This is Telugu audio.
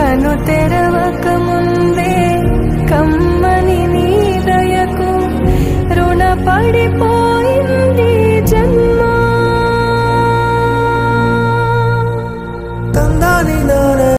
కను తెరవక ముందే కమ్మని నీదయకు రుణపడిపోయింది జన్మ. తందాని నా